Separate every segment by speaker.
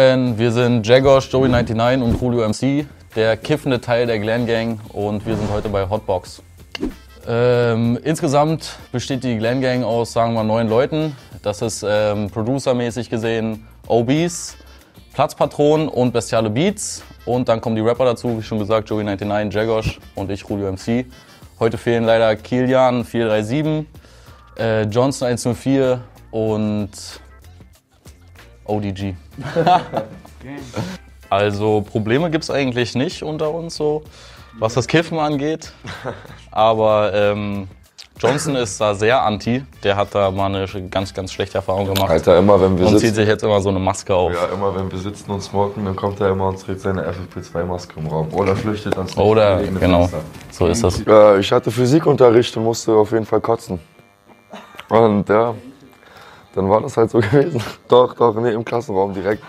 Speaker 1: wir sind Jagosh, Joey99 und Julio MC, der kiffende Teil der Glen Gang und wir sind heute bei Hotbox. Ähm, insgesamt besteht die Glen Gang aus, sagen wir, neun Leuten. Das ist ähm, producermäßig gesehen OBs, Platzpatronen und Bestiale Beats. Und dann kommen die Rapper dazu, wie schon gesagt, Joey99, Jagosh und ich, Julio MC. Heute fehlen leider Kilian 437, äh, Johnson 104 und ODG. also Probleme gibt es eigentlich nicht unter uns so, was das Kiffen angeht. Aber ähm, Johnson ist da sehr anti. Der hat da mal eine ganz, ganz schlechte Erfahrung gemacht.
Speaker 2: Alter, immer wenn wir
Speaker 1: und
Speaker 2: sitzen.
Speaker 1: zieht sich jetzt immer so eine Maske auf.
Speaker 2: Ja, immer wenn wir sitzen und smoken, dann kommt er immer und trägt seine FFP2-Maske im Raum. Oder flüchtet ans
Speaker 1: Oder, genau,
Speaker 2: Fenster.
Speaker 1: so ist das.
Speaker 2: Äh, ich hatte Physikunterricht und musste auf jeden Fall kotzen. Und ja, dann war das halt so gewesen. Doch, doch, nee, im Klassenraum direkt.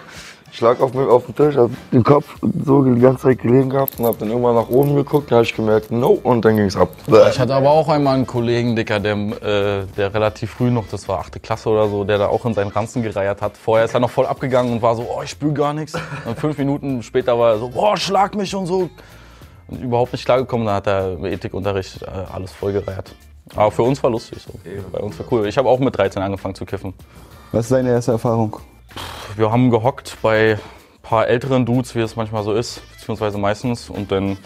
Speaker 2: Ich lag auf, mir- auf dem Tisch, hab den Kopf so die ganze Zeit gelegen gehabt und hab dann irgendwann nach oben geguckt, da hab ich gemerkt, no, und dann ging's ab.
Speaker 1: Ich hatte aber auch einmal einen Kollegen, Dicker, der, äh, der relativ früh noch, das war 8. Klasse oder so, der da auch in seinen Ranzen gereiert hat. Vorher ist er noch voll abgegangen und war so, oh, ich spüre gar nichts. Und fünf Minuten später war er so, boah, schlag mich und so. Und überhaupt nicht klargekommen, da hat er im Ethikunterricht äh, alles vollgereiert. Aber für uns war lustig so. Bei uns war cool. Ich habe auch mit 13 angefangen zu kiffen.
Speaker 3: Was ist deine erste Erfahrung?
Speaker 1: Wir haben gehockt bei ein paar älteren Dudes, wie es manchmal so ist, beziehungsweise meistens. Und dann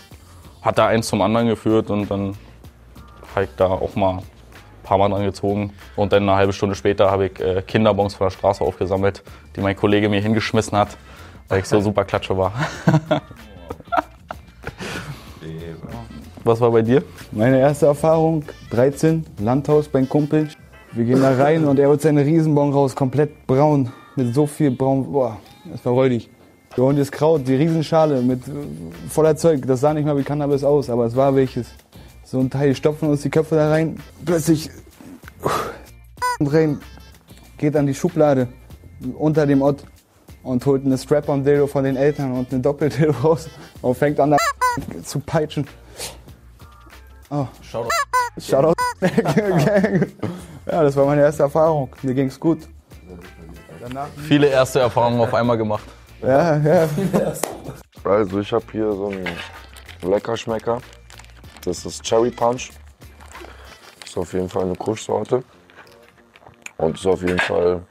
Speaker 1: hat er eins zum anderen geführt und dann habe ich da auch mal ein paar Mal dran gezogen. Und dann eine halbe Stunde später habe ich äh, Kinderbons von der Straße aufgesammelt, die mein Kollege mir hingeschmissen hat, weil ich so super klatsche war. Was war bei dir?
Speaker 3: Meine erste Erfahrung, 13, Landhaus beim Kumpel. Wir gehen da rein und er holt seine Riesenbon raus, komplett braun, mit so viel braun, boah, das war räudig. Holen das Kraut, die Riesenschale mit äh, voller Zeug, das sah nicht mal wie Cannabis aus, aber es war welches. So ein Teil, stopfen uns die Köpfe da rein, plötzlich rein, geht an die Schublade unter dem Ott und holt eine Strap-on-Dildo von den Eltern und eine Doppeldildo raus und fängt an zu peitschen. Oh.
Speaker 1: Schau
Speaker 3: Shoutout. Gang. ja, das war meine erste Erfahrung. Mir ging's gut. Danach.
Speaker 1: Viele erste Erfahrungen auf einmal gemacht.
Speaker 3: Ja, ja.
Speaker 2: Also ich habe hier so einen Leckerschmecker. Das ist Cherry Punch. Ist auf jeden Fall eine Kuschsorte. Und ist auf jeden Fall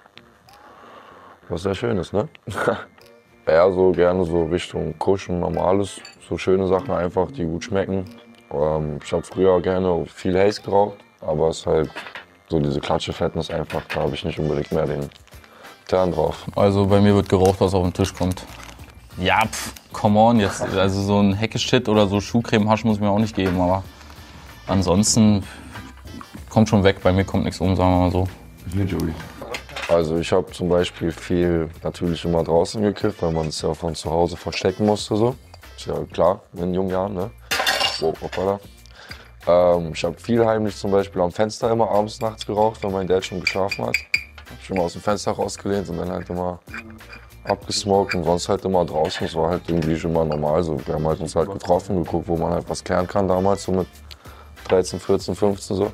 Speaker 2: was sehr Schönes, ne? Eher so gerne so Richtung Kuschen, normales. So schöne Sachen einfach, die gut schmecken. Ähm, ich habe früher gerne viel Haze geraucht, aber es ist halt so diese Klatsche Fettness einfach, da habe ich nicht unbedingt mehr den Turn drauf.
Speaker 1: Also bei mir wird geraucht, was auf den Tisch kommt. Ja, pff, come on, jetzt, also so ein Hecke-Shit oder so Schuhcreme-Hasch muss ich mir auch nicht geben, aber ansonsten kommt schon weg, bei mir kommt nichts um, sagen wir mal so.
Speaker 2: Also ich habe zum Beispiel viel natürlich immer draußen gekifft, weil man es ja von zu Hause verstecken musste. So. Ist ja klar, in jungen Jahren. Ne? Oh, hoppala. Ähm, ich habe viel heimlich zum Beispiel am Fenster immer abends nachts geraucht, wenn mein Dad schon geschlafen hat. Hab ich immer aus dem Fenster rausgelehnt und dann halt immer abgesmoked und sonst halt immer draußen. Das war halt irgendwie schon mal normal. So. Wir haben halt uns halt getroffen, geguckt, wo man halt was kehren kann damals, so mit 13, 14, 15 so.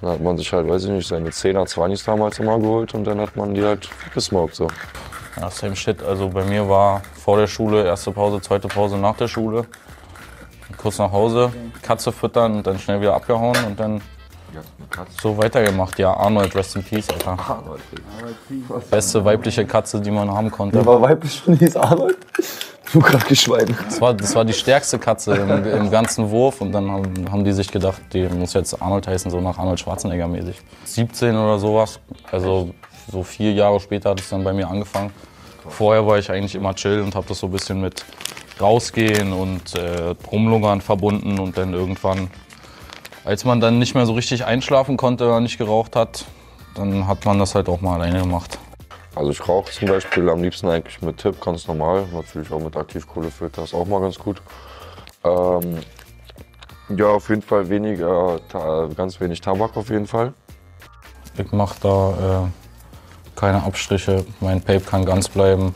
Speaker 2: Dann hat man sich halt, weiß ich nicht, seine 10er, 20 damals immer geholt und dann hat man die halt gesmoked so.
Speaker 1: Ja, same shit. Also bei mir war vor der Schule erste Pause, zweite Pause nach der Schule. Kurz nach Hause, Katze füttern und dann schnell wieder abgehauen und dann so weitergemacht. Ja, Arnold, rest in peace, Alter. Beste weibliche Katze, die man haben konnte.
Speaker 2: war weiblich und hieß Arnold? Du gerade geschwein.
Speaker 1: Das war, das war die stärkste Katze im, im ganzen Wurf und dann haben, haben die sich gedacht, die muss jetzt Arnold heißen, so nach Arnold Schwarzenegger mäßig. 17 oder sowas, also so vier Jahre später hat es dann bei mir angefangen. Vorher war ich eigentlich immer chill und habe das so ein bisschen mit rausgehen und äh, rumlungern verbunden und dann irgendwann, als man dann nicht mehr so richtig einschlafen konnte oder nicht geraucht hat, dann hat man das halt auch mal alleine gemacht.
Speaker 2: Also ich rauche zum Beispiel am liebsten eigentlich mit Tipp, ganz normal. Natürlich auch mit Aktivkohlefilter, ist auch mal ganz gut. Ähm, ja, auf jeden Fall weniger, ganz wenig Tabak auf jeden Fall.
Speaker 1: Ich mache da äh, keine Abstriche. Mein Pape kann ganz bleiben.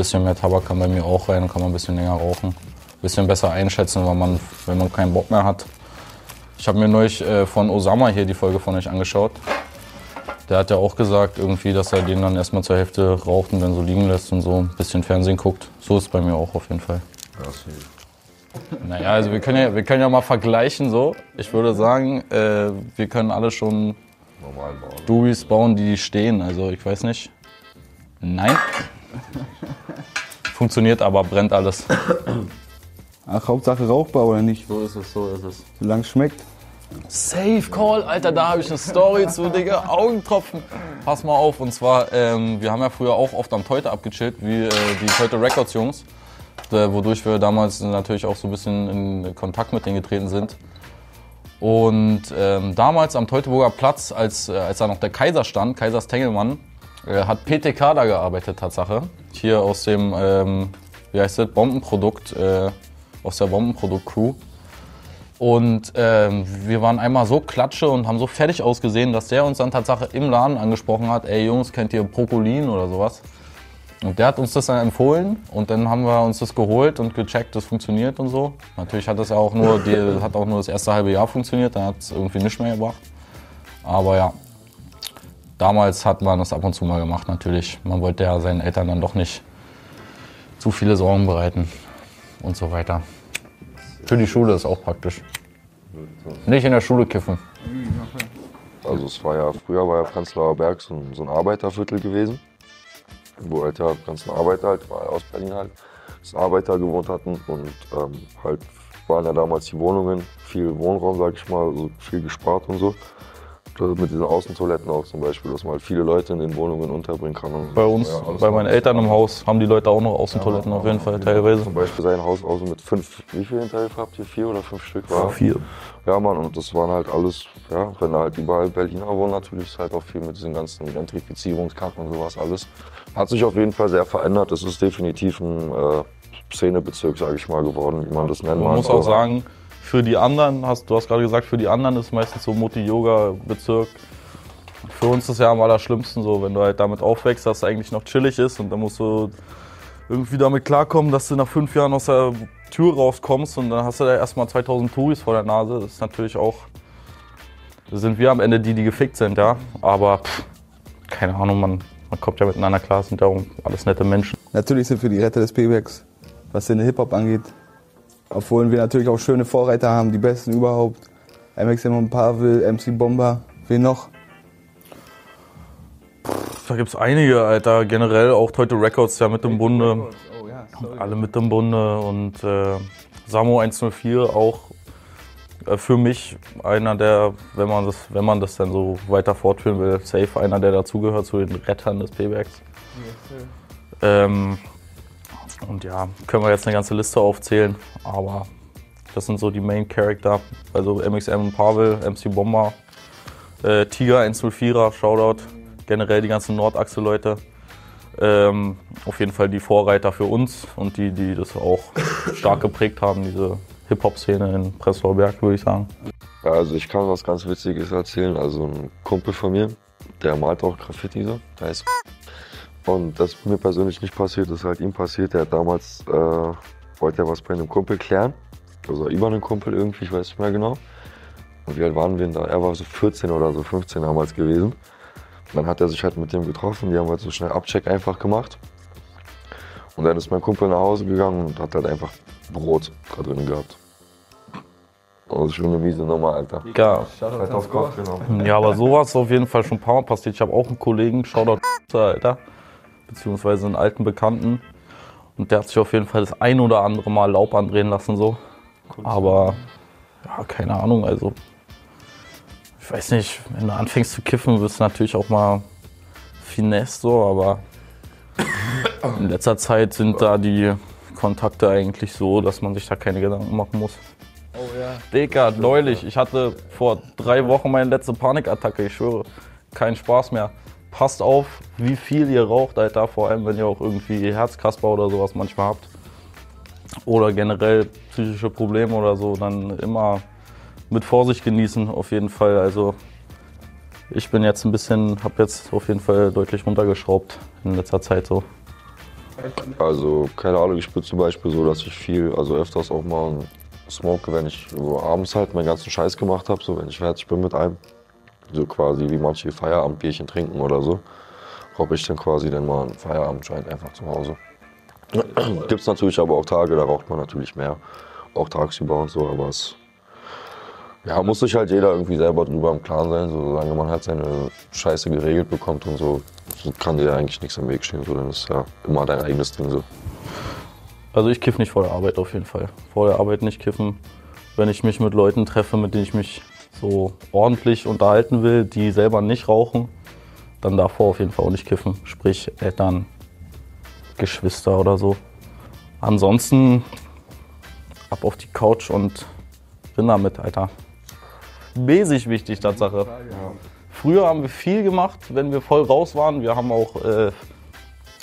Speaker 1: Bisschen mehr Tabak kann bei mir auch rein, kann man ein bisschen länger rauchen. Bisschen besser einschätzen, wenn man, wenn man keinen Bock mehr hat. Ich habe mir neulich äh, von Osama hier die Folge von euch angeschaut. Der hat ja auch gesagt, irgendwie, dass er den dann erstmal zur Hälfte raucht und dann so liegen lässt und so ein bisschen Fernsehen guckt. So ist es bei mir auch auf jeden Fall. Naja, also wir können ja, wir können ja mal vergleichen so. Ich würde sagen, äh, wir können alle schon
Speaker 2: Normal bauen.
Speaker 1: Dubis bauen, die stehen. Also ich weiß nicht. Nein. Funktioniert aber, brennt alles.
Speaker 3: Ach, Hauptsache rauchbar oder nicht?
Speaker 1: So ist es, so ist es.
Speaker 3: Solange es schmeckt.
Speaker 1: Safe Call, Alter, da habe ich eine Story zu, Digga. Augentropfen. Pass mal auf, und zwar, ähm, wir haben ja früher auch oft am Teute abgechillt, wie äh, die Teute Records Jungs, äh, wodurch wir damals natürlich auch so ein bisschen in Kontakt mit denen getreten sind. Und ähm, damals am Teutoburger Platz, als, äh, als da noch der Kaiser stand, Kaisers Tengelmann, hat PTK da gearbeitet, Tatsache. Hier aus dem, ähm, wie heißt das, Bombenprodukt, äh, aus der Bombenprodukt-Crew. Und ähm, wir waren einmal so klatsche und haben so fertig ausgesehen, dass der uns dann Tatsache im Laden angesprochen hat, ey Jungs, kennt ihr Prokolin oder sowas? Und der hat uns das dann empfohlen und dann haben wir uns das geholt und gecheckt, das funktioniert und so. Natürlich hat das ja auch nur, die, hat auch nur das erste halbe Jahr funktioniert, dann hat es irgendwie nicht mehr gebracht. Aber ja, damals hat man das ab und zu mal gemacht natürlich. Man wollte ja seinen Eltern dann doch nicht zu viele Sorgen bereiten und so weiter. Für die Schule ist auch praktisch. Nicht in der Schule kiffen.
Speaker 2: Also es war ja, früher war ja Prenzlauer Berg so ein, so ein Arbeiterviertel gewesen, wo halt ja ganzen Arbeiter halt, war aus Berlin halt, dass Arbeiter gewohnt hatten und ähm, halt waren ja damals die Wohnungen, viel Wohnraum, sag ich mal, also viel gespart und so. Da Mit diesen Außentoiletten auch zum Beispiel, dass man halt viele Leute in den Wohnungen unterbringen kann.
Speaker 1: Bei uns,
Speaker 2: ja,
Speaker 1: bei meinen Eltern im Haus, haben die Leute auch noch Außentoiletten auf jeden Fall, teilweise.
Speaker 2: Zum Beispiel sein Haus außen mit fünf, wie viele Hinterhöfe habt ihr? Vier oder fünf Stück? War?
Speaker 1: Vier.
Speaker 2: Ja, Mann, und das waren halt alles, ja, wenn halt überall Berliner wohnen, natürlich ist halt auch viel mit diesen ganzen Gentrifizierungskacken und sowas alles. Hat sich auf jeden Fall sehr verändert. Es ist definitiv ein äh, Szenebezirk, sage ich mal, geworden, wie man das nennen
Speaker 1: Man
Speaker 2: mag.
Speaker 1: muss auch sagen, für die anderen, hast, du hast gerade gesagt, für die anderen ist meistens so Mutti-Yoga-Bezirk. Für uns ist ja am allerschlimmsten so, wenn du halt damit aufwächst, dass es eigentlich noch chillig ist und dann musst du irgendwie damit klarkommen, dass du nach fünf Jahren aus der Tür rauskommst und dann hast du da erstmal 2000 Touris vor der Nase. Das ist natürlich auch, sind wir am Ende die, die gefickt sind, ja. Aber pff, keine Ahnung, man, man kommt ja miteinander klar, es sind auch alles nette Menschen.
Speaker 3: Natürlich sind wir die Retter des Paybacks, was den Hip-Hop angeht. Obwohl wir natürlich auch schöne Vorreiter haben, die besten überhaupt. MXM und Pavel, MC Bomber, wen noch?
Speaker 1: Da gibt's einige, Alter. Generell auch Teute Records ja mit im Bunde.
Speaker 3: Oh ja,
Speaker 1: Alle mit im Bunde und äh, Samo 104 auch äh, für mich einer der, wenn man das, wenn man das dann so weiter fortführen will, safe einer, der dazugehört zu den Rettern des Paybacks. Ähm, und ja, können wir jetzt eine ganze Liste aufzählen, aber das sind so die Main Character. Also MXM und Pavel, MC Bomber, äh, Tiger 104er, Shoutout, generell die ganzen Nordachse-Leute. Ähm, auf jeden Fall die Vorreiter für uns und die, die das auch stark geprägt haben, diese Hip-Hop-Szene in Prenzlauer Berg, würde ich sagen.
Speaker 2: Ja, also ich kann was ganz Witziges erzählen. Also ein Kumpel von mir, der malt auch Graffiti so, der heißt Und das ist mir persönlich nicht passiert, das ist halt ihm passiert. Der hat damals, äh, wollte er was bei einem Kumpel klären. Also über einen Kumpel irgendwie, ich weiß nicht mehr genau. Und wie alt waren wir denn da? Er war so 14 oder so 15 damals gewesen. Und dann hat er sich halt mit dem getroffen, die haben halt so schnell Abcheck einfach gemacht. Und dann ist mein Kumpel nach Hause gegangen und hat halt einfach Brot da drin gehabt. Also schon eine miese Nummer, Alter.
Speaker 1: Ja,
Speaker 2: Halt auf Kopf genommen.
Speaker 1: ja, aber sowas ist auf jeden Fall schon ein paar Mal passiert. Ich habe auch einen Kollegen, Shoutout, Alter, beziehungsweise einen alten Bekannten. Und der hat sich auf jeden Fall das ein oder andere Mal Laub andrehen lassen, so. Aber, ja, keine Ahnung, also. Ich weiß nicht, wenn du anfängst zu kiffen, wirst du natürlich auch mal finesse, so, aber in letzter Zeit sind da die Kontakte eigentlich so, dass man sich da keine Gedanken machen muss.
Speaker 3: Oh ja.
Speaker 1: Digga, neulich, ich hatte vor drei Wochen meine letzte Panikattacke, ich schwöre. Kein Spaß mehr. Passt auf, wie viel ihr raucht, Alter, vor allem wenn ihr auch irgendwie Herzkasper oder sowas manchmal habt. Oder generell psychische Probleme oder so, dann immer mit Vorsicht genießen, auf jeden Fall. Also ich bin jetzt ein bisschen, hab jetzt auf jeden Fall deutlich runtergeschraubt in letzter Zeit so.
Speaker 2: Also, keine Ahnung, ich bin zum Beispiel so, dass ich viel, also öfters auch mal smoke, wenn ich so abends halt meinen ganzen Scheiß gemacht habe, so wenn ich fertig bin mit einem. So quasi wie manche Feierabendbierchen trinken oder so, rauche ich dann quasi dann mal einen Feierabendjoint einfach zu Hause. Gibt es natürlich aber auch Tage, da raucht man natürlich mehr, auch tagsüber und so, aber es ja, muss sich halt jeder irgendwie selber drüber im Klaren sein, so, solange man halt seine Scheiße geregelt bekommt und so, so kann dir eigentlich nichts im Weg stehen, so, dann ist ja immer dein eigenes Ding so.
Speaker 1: Also ich kiff nicht vor der Arbeit auf jeden Fall. Vor der Arbeit nicht kiffen. Wenn ich mich mit Leuten treffe, mit denen ich mich so ordentlich unterhalten will, die selber nicht rauchen, dann davor auf jeden Fall auch nicht kiffen. Sprich Eltern, Geschwister oder so. Ansonsten ab auf die Couch und bin damit, Alter. Mäßig wichtig, Tatsache. Früher haben wir viel gemacht, wenn wir voll raus waren. Wir haben auch äh,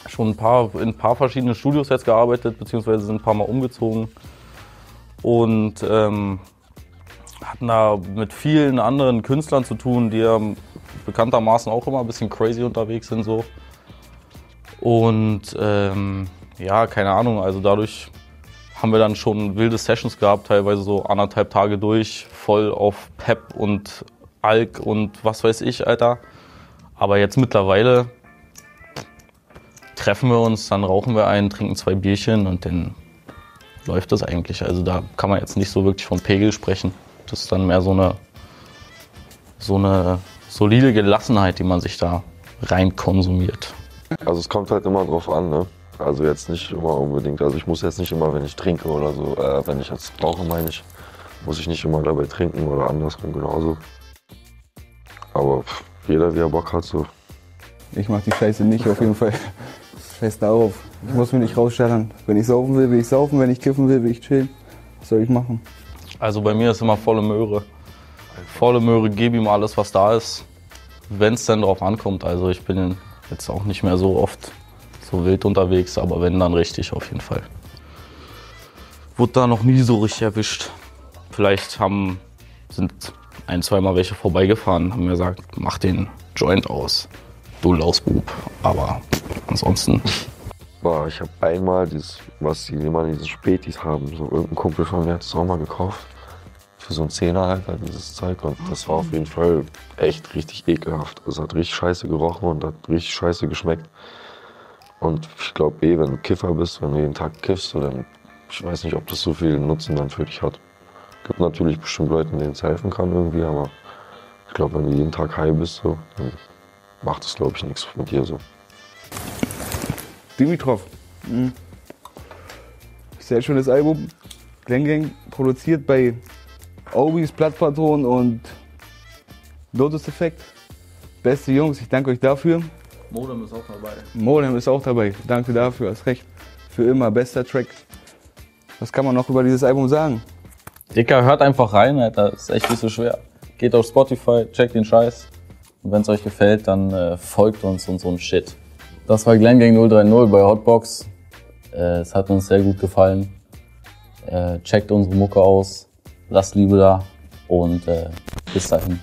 Speaker 1: schon ein paar, in ein paar verschiedenen Studios jetzt gearbeitet, beziehungsweise sind ein paar Mal umgezogen. Und ähm, hatten da mit vielen anderen Künstlern zu tun, die ja bekanntermaßen auch immer ein bisschen crazy unterwegs sind. So. Und ähm, ja, keine Ahnung, also dadurch haben wir dann schon wilde Sessions gehabt, teilweise so anderthalb Tage durch, voll auf Pep und Alk und was weiß ich, Alter. Aber jetzt mittlerweile treffen wir uns, dann rauchen wir ein, trinken zwei Bierchen und dann läuft das eigentlich. Also da kann man jetzt nicht so wirklich vom Pegel sprechen. Das ist dann mehr so eine, so eine solide Gelassenheit, die man sich da rein konsumiert.
Speaker 2: Also es kommt halt immer drauf an, ne? Also jetzt nicht immer unbedingt. Also ich muss jetzt nicht immer, wenn ich trinke oder so, äh, wenn ich jetzt rauche, meine ich, muss ich nicht immer dabei trinken oder andersrum genauso. Aber pff, jeder wie er Bock hat so.
Speaker 3: Ich mach die Scheiße nicht auf jeden Fall. Scheiß darauf. Ich muss mich nicht rausstellen. Wenn ich saufen will, will ich saufen. Wenn ich kiffen will, will ich chillen. Was soll ich machen?
Speaker 1: Also bei mir ist immer volle Möhre. Volle Möhre, gebe ihm alles, was da ist, wenn es denn drauf ankommt. Also ich bin jetzt auch nicht mehr so oft so wild unterwegs, aber wenn dann richtig auf jeden Fall. Wurde da noch nie so richtig erwischt. Vielleicht haben, sind ein, zweimal welche vorbeigefahren, haben mir gesagt, mach den Joint aus, du Lausbub. Aber ansonsten
Speaker 2: Boah, ich habe einmal dieses, was die immer diese Spätis haben, so irgendein Kumpel von mir hat es auch mal gekauft. Für so einen Zehner halt, halt dieses Zeug. Und das war auf jeden Fall echt richtig ekelhaft. Es hat richtig scheiße gerochen und hat richtig scheiße geschmeckt. Und ich glaube eh, wenn du Kiffer bist, wenn du jeden Tag kiffst, so, dann, ich weiß nicht, ob das so viel Nutzen dann für dich hat. Gibt natürlich bestimmt Leute, denen es helfen kann irgendwie, aber ich glaube, wenn du jeden Tag high bist, so, dann macht das, glaube ich, nichts mit dir so.
Speaker 3: Dimitrov. Mhm. Sehr schönes Album. Glen Gang produziert bei Obis, Plattpatron und Lotus Effect. Beste Jungs, ich danke euch dafür.
Speaker 1: Modem ist auch dabei.
Speaker 3: Modem ist auch dabei. Danke dafür, hast recht. Für immer bester Track. Was kann man noch über dieses Album sagen?
Speaker 1: Dicker, hört einfach rein, Alter. Ist echt nicht so schwer. Geht auf Spotify, checkt den Scheiß. Und wenn es euch gefällt, dann äh, folgt uns und so ein Shit. Das war Glen Gang 030 bei Hotbox. Äh, es hat uns sehr gut gefallen. Äh, checkt unsere Mucke aus. Lasst Liebe da. Und äh, bis dahin.